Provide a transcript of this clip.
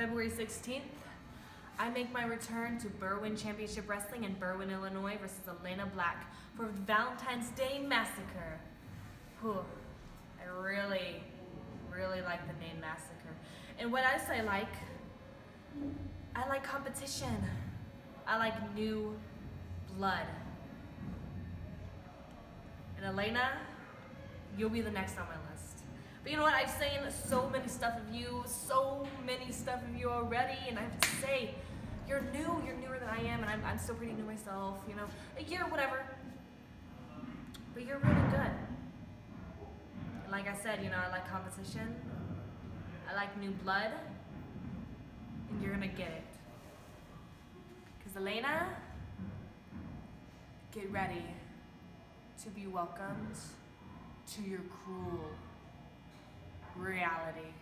February 16th, I make my return to Berwyn Championship Wrestling in Berwyn, Illinois versus Elayna Black for Valentine's Day Massacre. Whew. I really, really like the name Massacre. And what else I like, I like competition. I like new blood. And Elayna, you'll be the next on my list. But you know what? I've seen so many stuff of you, so stuff of you already, and I have to say, you're new, you're newer than I am, and I'm, I'm still pretty new myself, you know, a year, whatever. But you're really good. And like I said, you know, I like competition, I like new blood, and you're gonna get it. Because Elayna, get ready to be welcomed to your cruel reality.